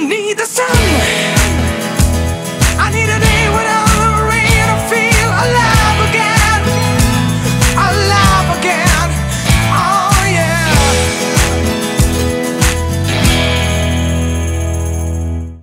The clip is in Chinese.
你的伤。